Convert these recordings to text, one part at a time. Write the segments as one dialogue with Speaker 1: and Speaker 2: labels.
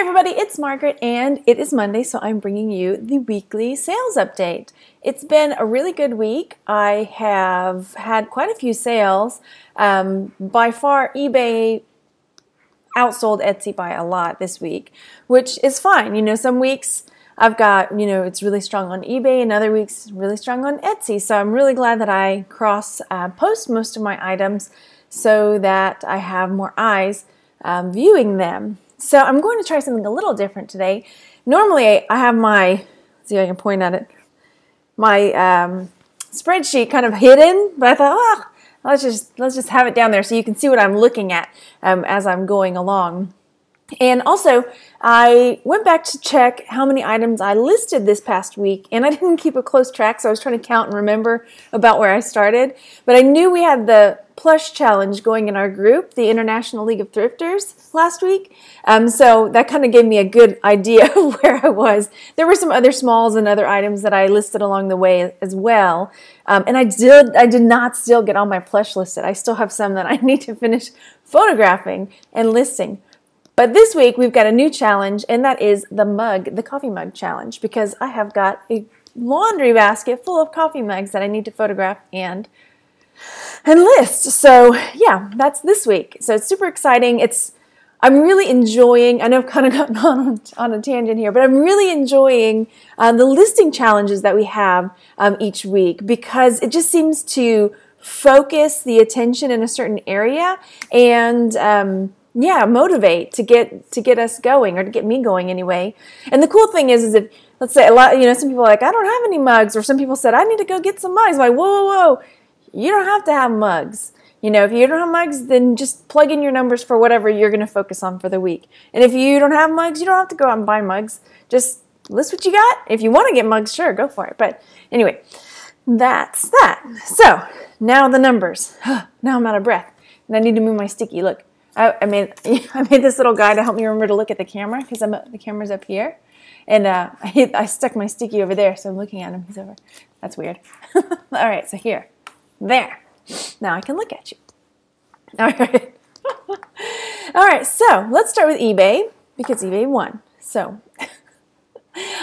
Speaker 1: everybody, it's Margaret and it is Monday, so I'm bringing you the weekly sales update. It's been a really good week. I have had quite a few sales. Um, by far, eBay outsold Etsy by a lot this week, which is fine. You know, some weeks I've got, you know, it's really strong on eBay and other weeks really strong on Etsy. So I'm really glad that I cross uh, post most of my items so that I have more eyes um, viewing them. So I'm going to try something a little different today. Normally I have my, see if I can point at it, my um, spreadsheet kind of hidden, but I thought, oh, let's just let's just have it down there so you can see what I'm looking at um, as I'm going along. And also, I went back to check how many items I listed this past week, and I didn't keep a close track, so I was trying to count and remember about where I started. But I knew we had the plush challenge going in our group, the International League of Thrifters, last week. Um, so that kind of gave me a good idea of where I was. There were some other smalls and other items that I listed along the way as well. Um, and I did, I did not still get all my plush listed. I still have some that I need to finish photographing and listing. But this week we've got a new challenge, and that is the mug, the coffee mug challenge, because I have got a laundry basket full of coffee mugs that I need to photograph and and list. So yeah, that's this week. So it's super exciting. It's I'm really enjoying. I know I've kind of gotten on on a tangent here, but I'm really enjoying uh, the listing challenges that we have um, each week because it just seems to focus the attention in a certain area and. Um, yeah, motivate to get to get us going or to get me going anyway. And the cool thing is, is if let's say a lot, you know, some people are like, I don't have any mugs, or some people said, I need to go get some mugs. I'm like, whoa, whoa, whoa, you don't have to have mugs. You know, if you don't have mugs, then just plug in your numbers for whatever you're going to focus on for the week. And if you don't have mugs, you don't have to go out and buy mugs. Just list what you got. If you want to get mugs, sure, go for it. But anyway, that's that. So now the numbers. now I'm out of breath. And I need to move my sticky. Look, I, I made I made this little guy to help me remember to look at the camera because I'm the camera's up here, and uh, I I stuck my sticky over there, so I'm looking at him. He's over. That's weird. All right, so here, there. Now I can look at you. All right. All right. So let's start with eBay because eBay won. So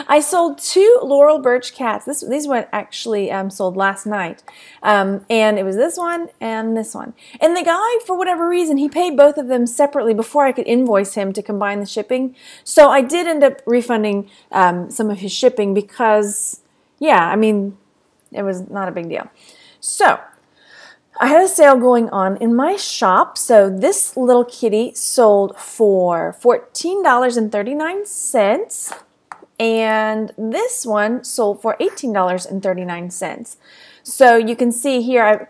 Speaker 1: I sold two Laurel Burch cats. This, these were actually um, sold last night. Um, and it was this one and this one. And the guy, for whatever reason, he paid both of them separately before I could invoice him to combine the shipping. So I did end up refunding um, some of his shipping because, yeah, I mean, it was not a big deal. So I had a sale going on in my shop. So this little kitty sold for $14.39 and this one sold for $18.39. So you can see here, I,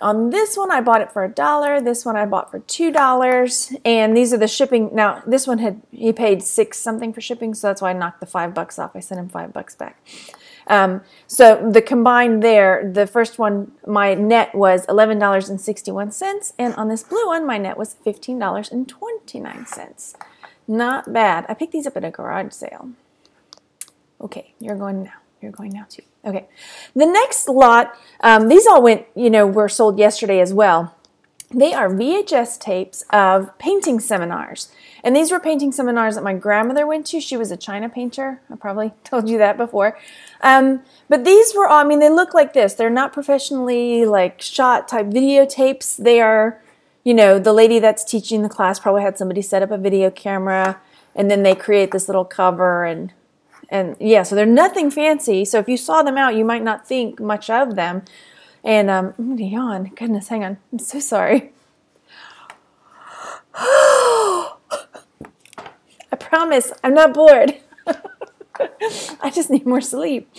Speaker 1: on this one I bought it for a dollar, this one I bought for two dollars, and these are the shipping. Now this one had he paid six something for shipping, so that's why I knocked the five bucks off. I sent him five bucks back. Um, so the combined there, the first one, my net was eleven dollars and on this blue one, my net was fifteen dollars and twenty nine cents. Not bad. I picked these up at a garage sale. Okay, you're going now. You're going now too. Okay. The next lot, um, these all went, you know, were sold yesterday as well. They are VHS tapes of painting seminars. And these were painting seminars that my grandmother went to. She was a China painter. I probably told you that before. Um, but these were all, I mean, they look like this. They're not professionally like shot type videotapes. They are, you know, the lady that's teaching the class probably had somebody set up a video camera and then they create this little cover and and yeah, so they're nothing fancy. So if you saw them out, you might not think much of them. And um, yawn. Goodness, hang on. I'm so sorry. I promise, I'm not bored. I just need more sleep.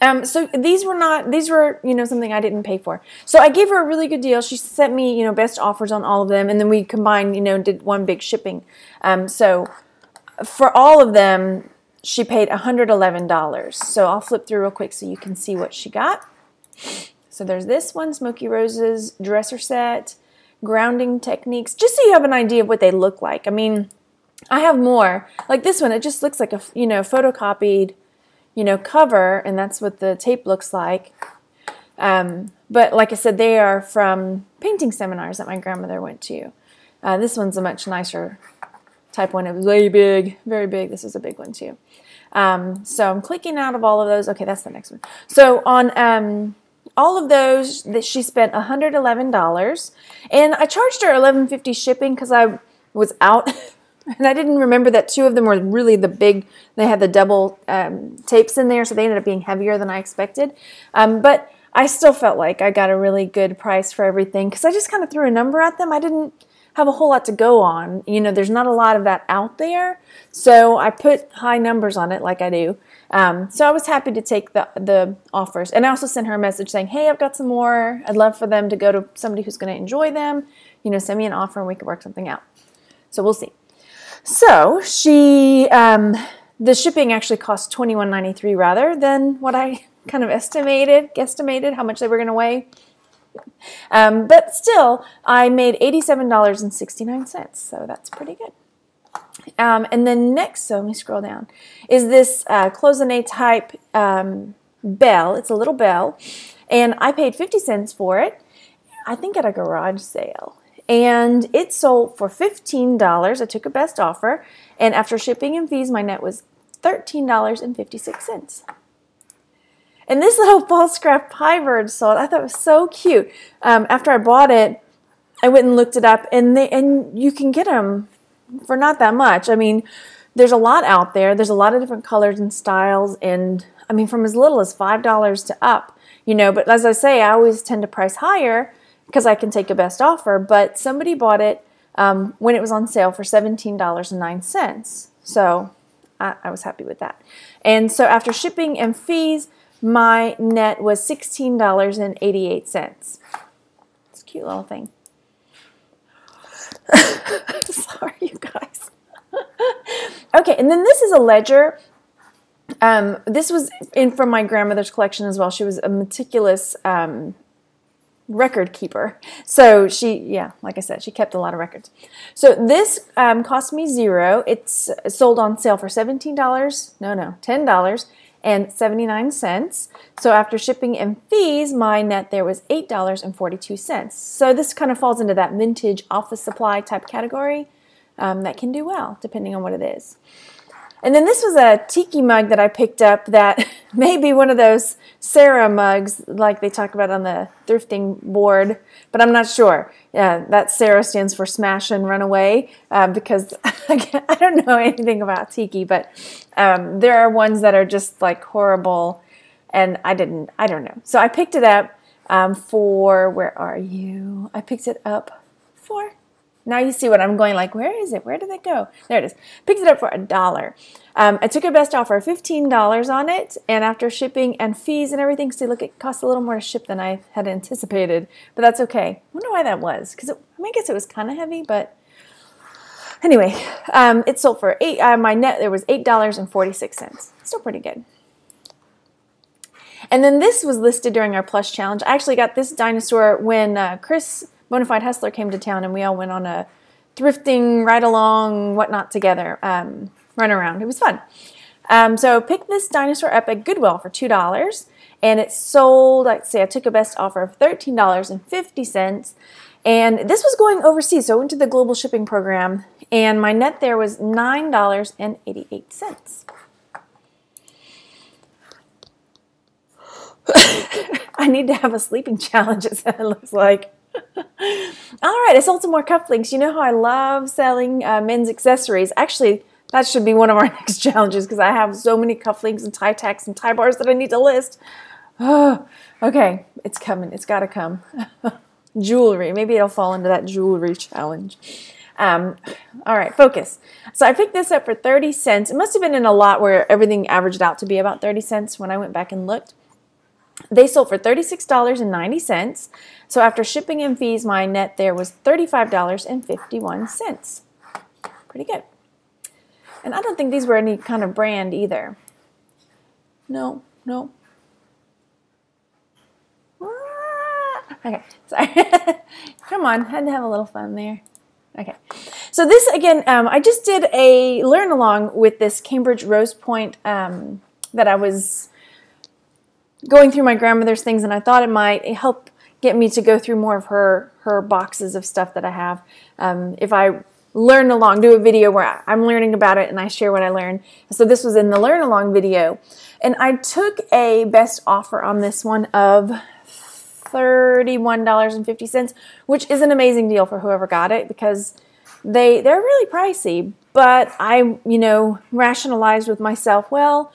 Speaker 1: Um, so these were not, these were, you know, something I didn't pay for. So I gave her a really good deal. She sent me, you know, best offers on all of them. And then we combined, you know, did one big shipping. Um, so for all of them, she paid $111. So I'll flip through real quick so you can see what she got. So there's this one, Smoky Roses dresser set, grounding techniques, just so you have an idea of what they look like. I mean, I have more. Like this one, it just looks like a, you know, photocopied, you know, cover, and that's what the tape looks like. Um, but like I said, they are from painting seminars that my grandmother went to. Uh, this one's a much nicer type one. It was way big, very big. This is a big one too. Um, so I'm clicking out of all of those. Okay, that's the next one. So on um, all of those, that she spent $111, and I charged her $11.50 shipping because I was out. and I didn't remember that two of them were really the big, they had the double um, tapes in there, so they ended up being heavier than I expected. Um, but I still felt like I got a really good price for everything because I just kind of threw a number at them. I didn't have a whole lot to go on. You know, there's not a lot of that out there. So I put high numbers on it like I do. Um, so I was happy to take the, the offers. And I also sent her a message saying, hey, I've got some more. I'd love for them to go to somebody who's going to enjoy them. You know, send me an offer and we could work something out. So we'll see. So she, um, the shipping actually cost $21.93 rather than what I kind of estimated, guesstimated how much they were going to weigh. Um, but still, I made $87.69, so that's pretty good. Um, and then next, so let me scroll down, is this uh, cloisonne type um, bell. It's a little bell, and I paid 50 cents for it, I think at a garage sale. And it sold for $15. I took a best offer, and after shipping and fees, my net was $13.56. And this little False-Craft pie bird sold. I thought it was so cute. Um, after I bought it, I went and looked it up, and they and you can get them for not that much. I mean, there's a lot out there. There's a lot of different colors and styles, and I mean, from as little as five dollars to up. You know, but as I say, I always tend to price higher because I can take a best offer. But somebody bought it um, when it was on sale for seventeen dollars and nine cents. So I, I was happy with that. And so after shipping and fees, my net was $16.88. It's a cute little thing. Sorry, you guys. okay, and then this is a ledger. Um, this was in from my grandmother's collection as well. She was a meticulous um, record keeper. So she, yeah, like I said, she kept a lot of records. So this um, cost me zero. It's sold on sale for $17. No, no, $10 and 79 cents. So after shipping and fees, my net there was $8.42. So this kind of falls into that vintage office supply type category um, that can do well depending on what it is. And then this was a tiki mug that I picked up that may be one of those Sarah mugs like they talk about on the thrifting board, but I'm not sure. Yeah, that Sarah stands for smash and run away uh, because I don't know anything about tiki, but um, there are ones that are just like horrible and I didn't, I don't know. So I picked it up um, for, where are you? I picked it up for now you see what I'm going like, where is it? Where did it go? There it is. Picked it up for a dollar. Um, I took a best offer of $15 on it, and after shipping and fees and everything, see, look, it cost a little more to ship than I had anticipated, but that's okay. I wonder why that was, because I, mean, I guess it was kind of heavy, but anyway, um, it sold for eight. Uh, my net there was eight dollars and forty six cents. Still pretty good. And then this was listed during our plush challenge. I actually got this dinosaur when uh, Chris Bonafide Hustler came to town and we all went on a thrifting ride along, whatnot together, um, run around. It was fun. Um, so picked this dinosaur up at Goodwill for two dollars, and it sold. I'd say I took a best offer of thirteen dollars and fifty cents, and this was going overseas. So I went to the global shipping program, and my net there was nine dollars and eighty-eight cents. I need to have a sleeping challenge. It looks like. All right, I sold some more cufflinks. You know how I love selling uh, men's accessories. Actually, that should be one of our next challenges because I have so many cufflinks and tie tacks and tie bars that I need to list. Oh, okay, it's coming. It's got to come. jewelry. Maybe it'll fall into that jewelry challenge. Um, all right, focus. So I picked this up for 30 cents. It must have been in a lot where everything averaged out to be about 30 cents when I went back and looked. They sold for $36.90. So after shipping and fees, my net there was $35.51. Pretty good. And I don't think these were any kind of brand either. No, no. Ah, okay, sorry. Come on, had to have a little fun there. Okay, so this again, um, I just did a learn along with this Cambridge Rose Point um, that I was going through my grandmother's things, and I thought it might help get me to go through more of her her boxes of stuff that I have. Um, if I learn along, do a video where I'm learning about it and I share what I learn. So this was in the learn along video. And I took a best offer on this one of $31.50, which is an amazing deal for whoever got it because they they're really pricey. But I, you know, rationalized with myself, well,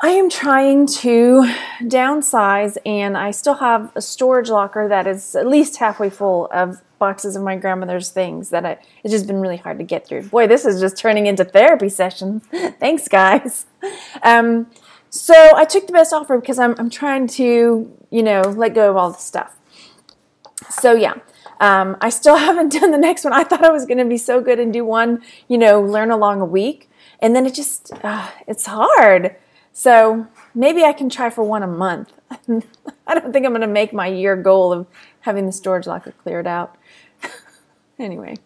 Speaker 1: I am trying to downsize and I still have a storage locker that is at least halfway full of boxes of my grandmother's things that I, it's just been really hard to get through. Boy, this is just turning into therapy session. Thanks, guys. Um, so I took the best offer because I'm, I'm trying to, you know, let go of all the stuff. So yeah, um, I still haven't done the next one. I thought I was going to be so good and do one, you know, learn along a week. And then it just, uh, it's hard. So maybe I can try for one a month. I don't think I'm going to make my year goal of having the storage locker cleared out. anyway.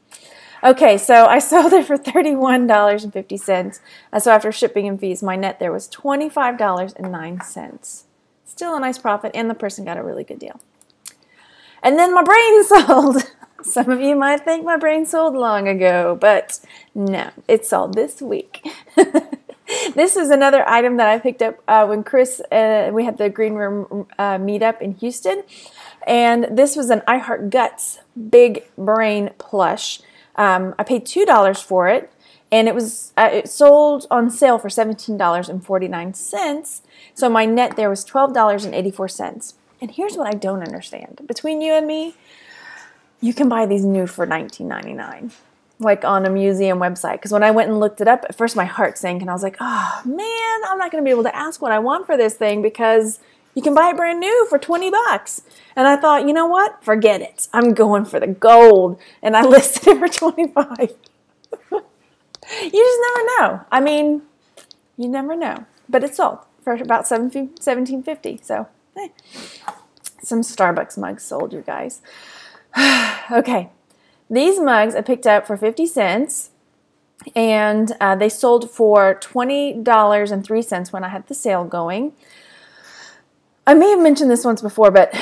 Speaker 1: Okay, so I sold it for $31.50. Uh, so after shipping and fees, my net there was $25.09. Still a nice profit, and the person got a really good deal. And then my brain sold. Some of you might think my brain sold long ago, but no, it sold this week. This is another item that I picked up uh, when Chris, uh, we had the Green Room uh, meetup in Houston. And this was an I Heart Guts Big Brain plush. Um, I paid $2 for it, and it was uh, it sold on sale for $17.49. So my net there was $12.84. And here's what I don't understand. Between you and me, you can buy these new for $19.99 like on a museum website. Because when I went and looked it up, at first my heart sank and I was like, oh man, I'm not going to be able to ask what I want for this thing because you can buy it brand new for 20 bucks. And I thought, you know what? Forget it. I'm going for the gold. And I listed it for 25. you just never know. I mean, you never know. But it sold for about 1750 So, hey. some Starbucks mugs sold, you guys. okay, these mugs I picked up for 50 cents and uh, they sold for $20.03 when I had the sale going. I may have mentioned this once before, but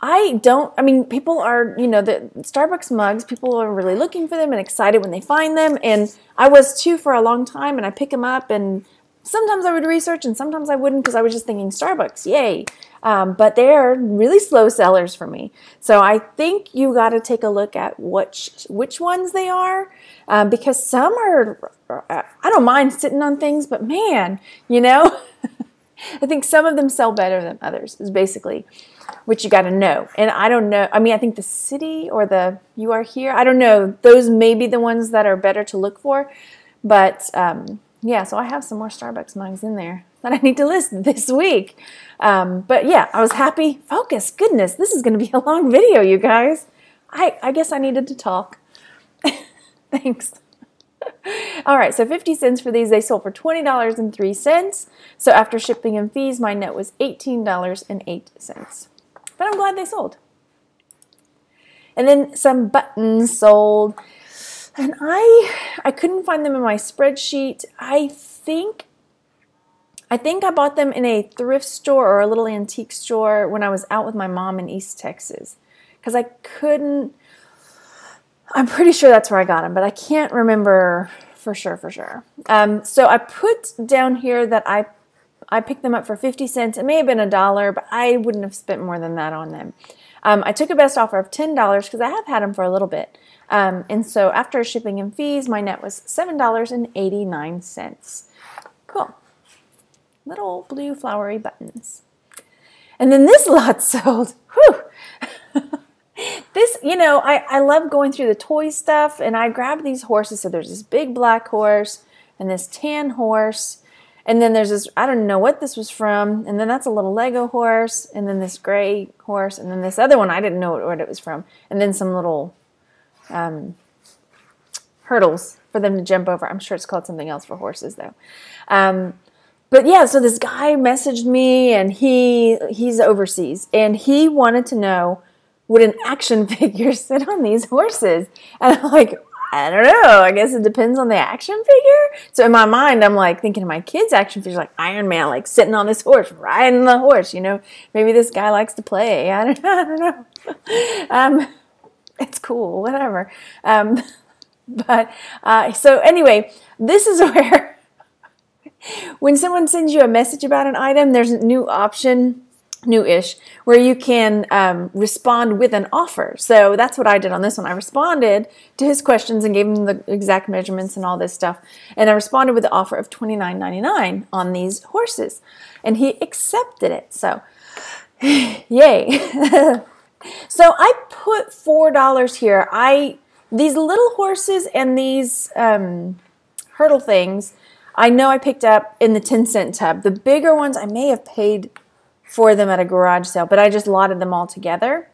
Speaker 1: I don't, I mean, people are, you know, the Starbucks mugs, people are really looking for them and excited when they find them. And I was too for a long time, and I pick them up, and sometimes I would research and sometimes I wouldn't because I was just thinking Starbucks, yay. Um, but they're really slow sellers for me. So I think you got to take a look at which which ones they are um, because some are. I don't mind sitting on things, but man, you know, I think some of them sell better than others. Is basically what you got to know. And I don't know. I mean, I think the city or the you are here. I don't know. Those may be the ones that are better to look for, but. Um, yeah, so I have some more Starbucks mugs in there that I need to list this week. Um, but yeah, I was happy. Focus. Goodness, this is going to be a long video, you guys. I, I guess I needed to talk. Thanks. All right, so 50 cents for these. They sold for $20.03. So after shipping and fees, my net was $18.08. But I'm glad they sold. And then some buttons sold and I I couldn't find them in my spreadsheet. I think I think I bought them in a thrift store or a little antique store when I was out with my mom in East Texas because I couldn't. I'm pretty sure that's where I got them, but I can't remember for sure. For sure. Um, so I put down here that I I picked them up for 50 cents. It may have been a dollar, but I wouldn't have spent more than that on them. Um, I took a best offer of $10 because I have had them for a little bit. Um, and so after shipping and fees, my net was $7.89. Cool. Little blue flowery buttons. And then this lot sold. Whew. this, you know, I, I love going through the toy stuff and I grabbed these horses. So there's this big black horse and this tan horse. And then there's this, I don't know what this was from. And then that's a little Lego horse. And then this gray horse. And then this other one, I didn't know what it was from. And then some little um, hurdles for them to jump over. I'm sure it's called something else for horses though. Um, but yeah, so this guy messaged me and he he's overseas and he wanted to know would an action figure sit on these horses? And I'm like, I don't know. I guess it depends on the action figure. So in my mind, I'm like thinking of my kids' action figures, like Iron Man, like sitting on this horse, riding the horse. You know, maybe this guy likes to play. I don't, I don't know. Um, it's cool, whatever. Um, But uh, so anyway, this is where when someone sends you a message about an item, there's a new option new-ish where you can um, respond with an offer. So that's what i did on this one. I responded to his questions and gave him the exact measurements and all this stuff and i responded with the offer of $29.99 on these horses and he accepted it. So yay. So i put four dollars here. I these little horses and these um, hurdle things i know i picked up in the 10 cent tub. The bigger ones i may have paid for them at a garage sale, but I just lotted them all together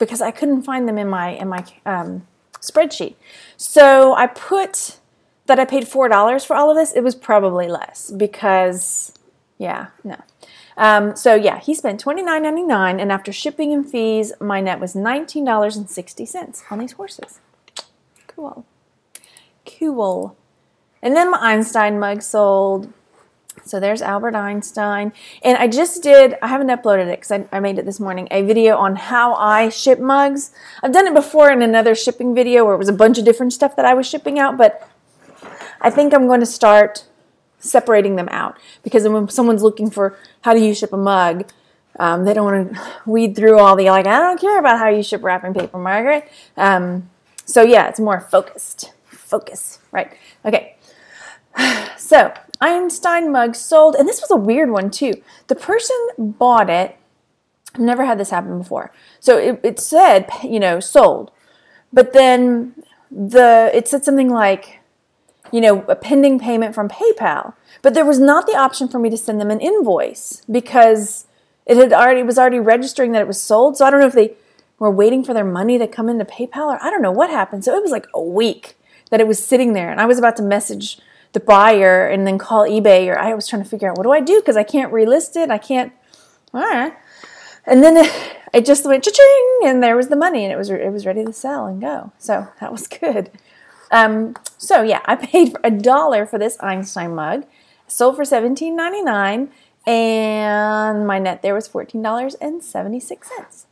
Speaker 1: because I couldn't find them in my in my um, spreadsheet. So I put that I paid four dollars for all of this. It was probably less because, yeah, no. Um, so yeah, he spent twenty nine ninety nine, and after shipping and fees, my net was nineteen dollars and sixty cents on these horses. Cool, cool. And then my Einstein mug sold. So there's Albert Einstein. And I just did, I haven't uploaded it because I, I, made it this morning, a video on how I ship mugs. I've done it before in another shipping video where it was a bunch of different stuff that I was shipping out, but I think I'm going to start separating them out because when someone's looking for how do you ship a mug, um, they don't want to weed through all the, like, I don't care about how you ship wrapping paper, Margaret. Um, so yeah, it's more focused. Focus, right? Okay. So Einstein mug sold, and this was a weird one too. The person bought it. I've never had this happen before. So it, it said, you know, sold, but then the it said something like, you know, a pending payment from PayPal. But there was not the option for me to send them an invoice because it had already it was already registering that it was sold. So I don't know if they were waiting for their money to come into PayPal or I don't know what happened. So it was like a week that it was sitting there, and I was about to message buyer and then call eBay or I was trying to figure out what do I do because I can't relist it. I can't. All right. And then it just went cha-ching and there was the money and it was it was ready to sell and go. So that was good. Um, so yeah, I paid a dollar for this Einstein mug. Sold for seventeen ninety nine, and my net there was fourteen dollars and seventy six cents.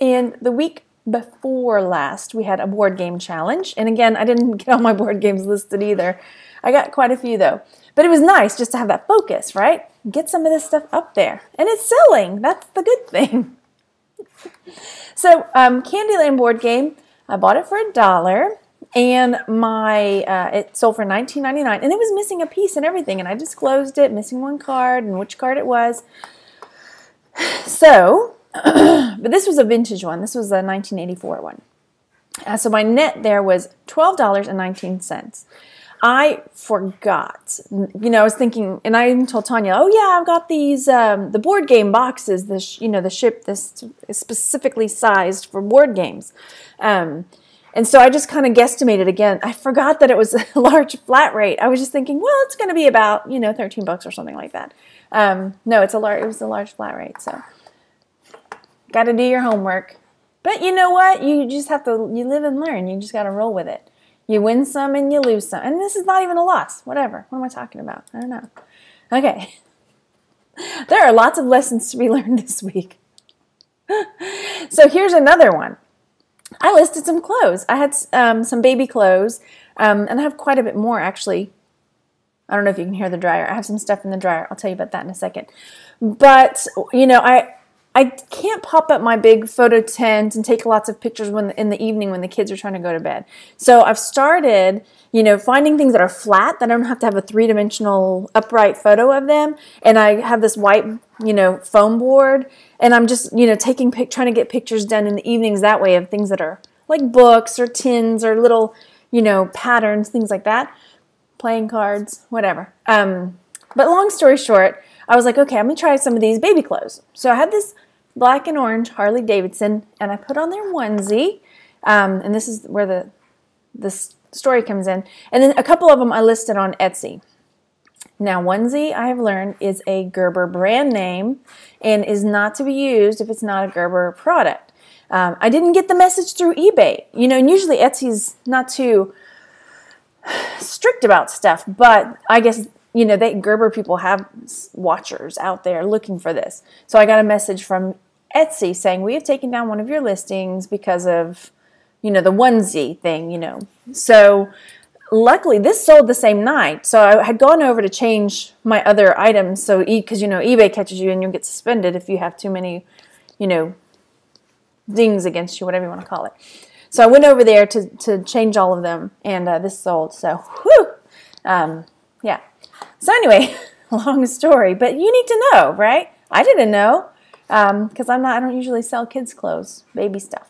Speaker 1: And the week before last, we had a board game challenge. And again, I didn't get all my board games listed either. I got quite a few though. But it was nice just to have that focus, right? Get some of this stuff up there. And it's selling. That's the good thing. so, um, Candyland board game, I bought it for a dollar. And my uh, it sold for $19.99 and it was missing a piece and everything. And I disclosed it, missing one card and which card it was. So but this was a vintage one. This was a 1984 one. Uh, so my net there was $12.19. I forgot. You know, I was thinking, and I even told Tanya, "Oh yeah, I've got these um, the board game boxes. This you know the ship this is specifically sized for board games." Um, and so I just kind of guesstimated again. I forgot that it was a large flat rate. I was just thinking, well, it's going to be about you know thirteen bucks or something like that. Um, no, it's a large. It was a large flat rate. So Got to do your homework. But you know what? You just have to, you live and learn. You just got to roll with it. You win some and you lose some. And this is not even a loss. Whatever. What am I talking about? I don't know. Okay. There are lots of lessons to be learned this week. so here's another one. I listed some clothes. I had um, some baby clothes, um, and I have quite a bit more actually. I don't know if you can hear the dryer. I have some stuff in the dryer. I'll tell you about that in a second. But you know, I I can't pop up my big photo tent and take lots of pictures when in the evening when the kids are trying to go to bed. So I've started, you know, finding things that are flat that I don't have to have a three-dimensional upright photo of them. And I have this white, you know, foam board, and I'm just, you know, taking trying to get pictures done in the evenings that way of things that are like books or tins or little, you know, patterns, things like that, playing cards, whatever. Um, but long story short. I was like, okay, I'm gonna try some of these baby clothes. So I had this black and orange Harley Davidson, and I put on their onesie. Um, and this is where the this story comes in. And then a couple of them I listed on Etsy. Now, onesie I have learned is a Gerber brand name and is not to be used if it's not a Gerber product. Um, I didn't get the message through eBay. You know, and usually Etsy's not too strict about stuff, but I guess you know, they Gerber people have watchers out there looking for this. So I got a message from Etsy saying, We have taken down one of your listings because of you know, the onesie thing, you know. So luckily this sold the same night. So I had gone over to change my other items. So because you know eBay catches you and you'll get suspended if you have too many, you know, dings against you, whatever you want to call it. So I went over there to to change all of them, and uh, this sold. So whew, um, yeah. So anyway, long story, but you need to know, right? I didn't know because um, I'm not. I don't usually sell kids' clothes, baby stuff.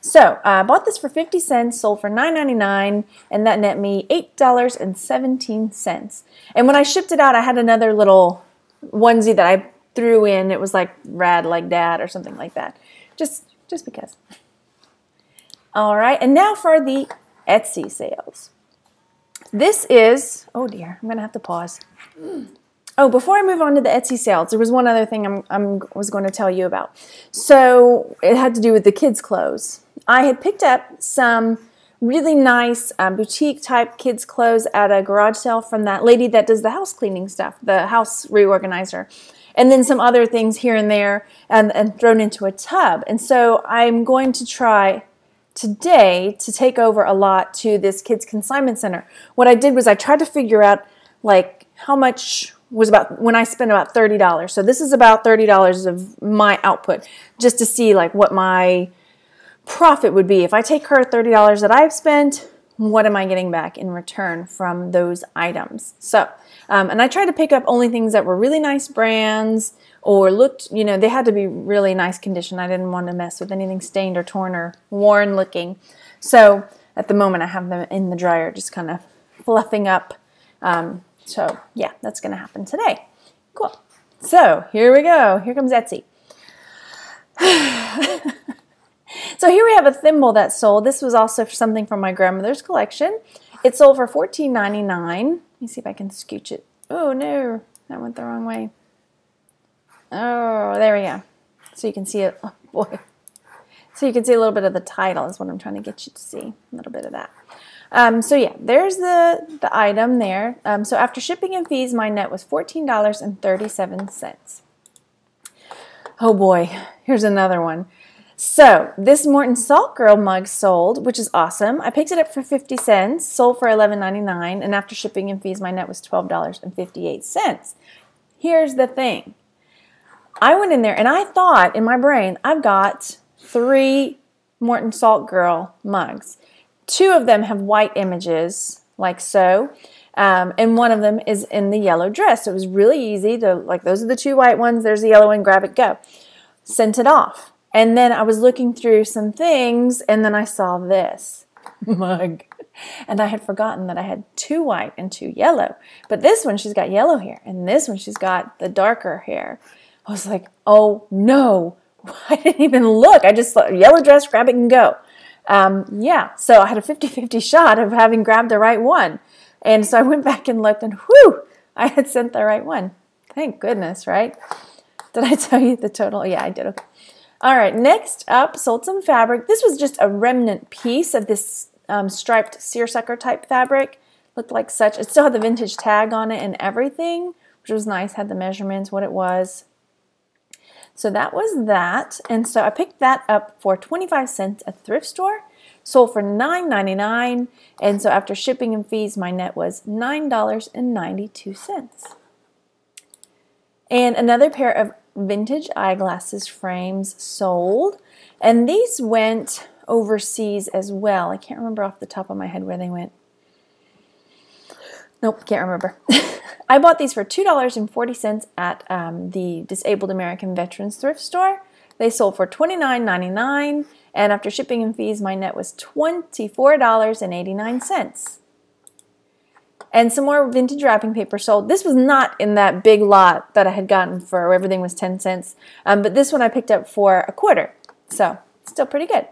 Speaker 1: So uh, I uh, bought this for 50 cents, sold for $9.99, and that net me $8.17. And when I shipped it out, I had another little onesie that I threw in. It was like rad like dad or something like that. Just just because. All right, and now for the Etsy sales. This is, oh dear, I'm gonna have to pause. Oh, before I move on to the Etsy sales, there was one other thing I'm, I'm was going to tell you about. So it had to do with the kids' clothes. I had picked up some really nice um, boutique type kids' clothes at a garage sale from that lady that does the house cleaning stuff, the house reorganizer, and then some other things here and there, and, and thrown into a tub. And so I'm going to try today to take over a lot to this kids consignment center. What I did was I tried to figure out like how much was about when I spent about $30. So this is about $30 of my output just to see like what my profit would be. If I take her $30 that I've spent, what am I getting back in return from those items? So, um, and I tried to pick up only things that were really nice brands or looked, you know, they had to be really nice condition. I didn't want to mess with anything stained or torn or worn looking. So at the moment I have them in the dryer just kind of fluffing up um, so yeah, that's going to happen today. Cool. So here we go. Here comes Etsy. so here we have a thimble that sold. This was also something from my grandmother's collection. It sold for $14.99. Let me see if I can scooch it. Oh no, that went the wrong way. Oh, there we go. So you can see it. Oh boy. So you can see a little bit of the title is what I'm trying to get you to see. A little bit of that. Um, so yeah, there's the, the item there. Um, so after shipping and fees, my net was $14.37. Oh boy, here's another one. So this Morton Salt Girl mug sold, which is awesome. I picked it up for 50 cents, sold for $11.99, and after shipping and fees, my net was $12.58. Here's the thing. I went in there and I thought in my brain, I've got three Morton Salt Girl mugs. Two of them have white images, like so. Um, and one of them is in the yellow dress. So it was really easy to, like, those are the two white ones, there's the yellow one, grab it, go. Sent it off. And then I was looking through some things, and then I saw this mug. And I had forgotten that I had two white and two yellow. But this one, she's got yellow hair, and this one, she's got the darker hair. I was like, oh no, I didn't even look. I just thought, yellow dress, grab it and go um, yeah, so I had a 50 50 shot of having grabbed the right one. And so I went back and looked, and whew, I had sent the right one. Thank goodness, right? Did I tell you the total? Yeah, I did. Okay. All right, next up, sold some fabric. This was just a remnant piece of this um, striped seersucker type fabric. Looked like such. It still had the vintage tag on it and everything, which was nice. Had the measurements, what it was. So that was that. And so I picked that up for 25 cents at thrift store, sold for $9.99. And so after shipping and fees, my net was $9.92. And another pair of vintage eyeglasses frames sold. And these went overseas as well. I can't remember off the top of my head where they went. Nope, can't remember. I bought these for $2.40 at um, the Disabled American Veterans Thrift Store. They sold for $29.99, and after shipping and fees, my net was $24.89. And some more vintage wrapping paper sold. This was not in that big lot that I had gotten for everything was 10 cents, um, but this one I picked up for a quarter. So, still pretty good.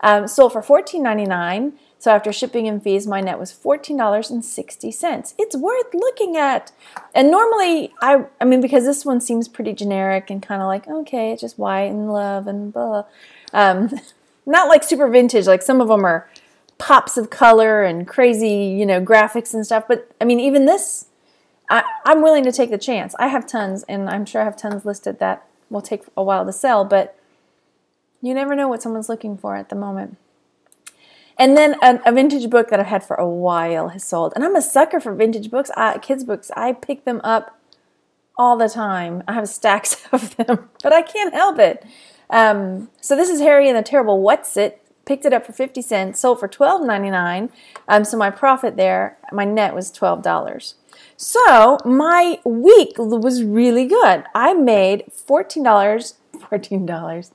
Speaker 1: Um, sold for $14.99 so after shipping and fees, my net was $14.60. It's worth looking at. And normally, I, I mean, because this one seems pretty generic and kind of like, okay, it's just white and love and blah. Um, not like super vintage, like some of them are pops of color and crazy, you know, graphics and stuff. But I mean, even this, I, I'm willing to take the chance. I have tons, and I'm sure I have tons listed that will take a while to sell, but you never know what someone's looking for at the moment. And then a, a, vintage book that I've had for a while has sold. And I'm a sucker for vintage books, I, kids' books. I pick them up all the time. I have stacks of them, but I can't help it. Um, so this is Harry and the Terrible What's It. Picked it up for 50 cents, sold for $12.99. Um, so my profit there, my net was $12. So my week was really good. I made $14, $14,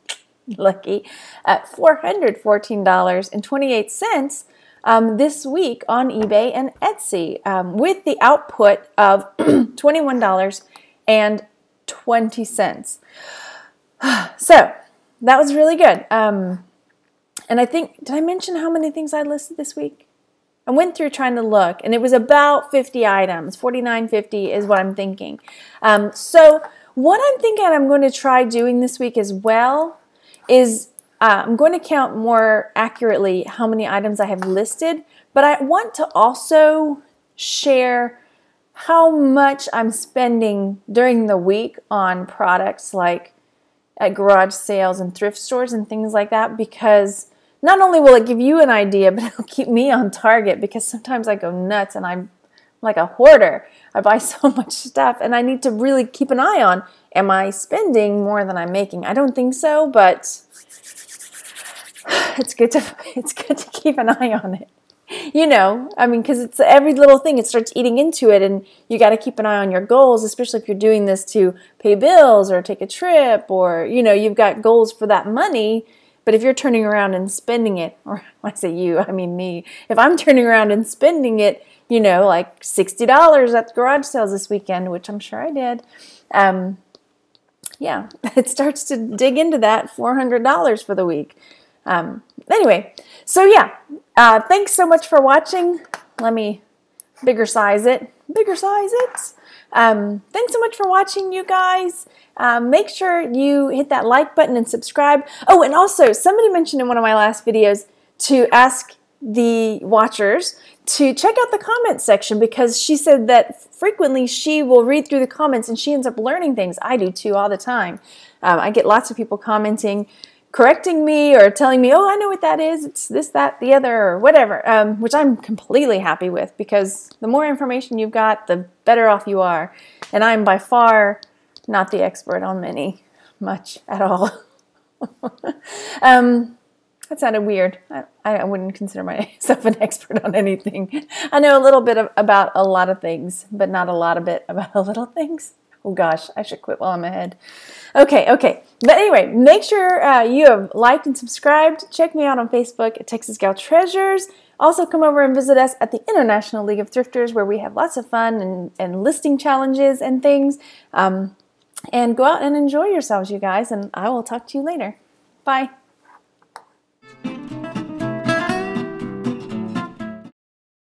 Speaker 1: lucky, at $414.28 um, this week on eBay and Etsy um, with the output of $21.20. so that was really good. Um, and I think, did I mention how many things I listed this week? I went through trying to look, and it was about 50 items. 49.50 is what I'm thinking. Um, so, what I'm thinking I'm going to try doing this week as well is uh, I'm going to count more accurately how many items I have listed, but I want to also share how much I'm spending during the week on products like at garage sales and thrift stores and things like that because not only will it give you an idea, but it'll keep me on target because sometimes I go nuts and I'm like a hoarder. I buy so much stuff and I need to really keep an eye on am I spending more than I'm making? I don't think so, but it's good to it's good to keep an eye on it. You know, I mean, because it's every little thing, it starts eating into it, and you got to keep an eye on your goals, especially if you're doing this to pay bills or take a trip, or you know, you've got goals for that money but if you're turning around and spending it, or I say you, I mean me, if I'm turning around and spending it, you know, like $60 at the garage sales this weekend, which I'm sure I did, um, yeah, it starts to dig into that $400 for the week. Um, anyway, so yeah, uh, thanks so much for watching. Let me bigger size it, bigger size it. Um, thanks so much for watching, you guys. Um, make sure you hit that like button and subscribe. Oh, and also, somebody mentioned in one of my last videos to ask the watchers to check out the comments section because she said that frequently she will read through the comments and she ends up learning things. I do too all the time. Um, I get lots of people commenting correcting me or telling me, oh, I know what that is. It's this, that, the other, or whatever, um, which I'm completely happy with because the more information you've got, the better off you are. And I'm by far not the expert on many, much at all. um, that sounded weird. I, I, wouldn't consider myself an expert on anything. I know a little bit of, about a lot of things, but not a lot of it about a little things. Oh gosh, I should quit while I'm ahead. Okay, okay. But anyway, make sure uh, you have liked and subscribed. Check me out on Facebook at Texas Gal Treasures. Also, come over and visit us at the International League of Thrifters, where we have lots of fun and, and listing challenges and things. Um, and go out and enjoy yourselves, you guys, and I will talk to you later. Bye.